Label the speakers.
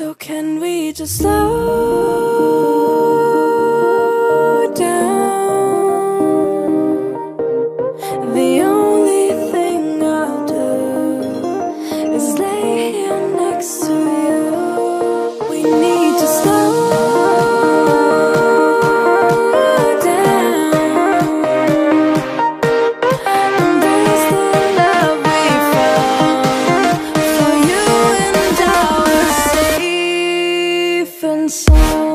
Speaker 1: So can we just slow down? The only thing I'll do is lay here next to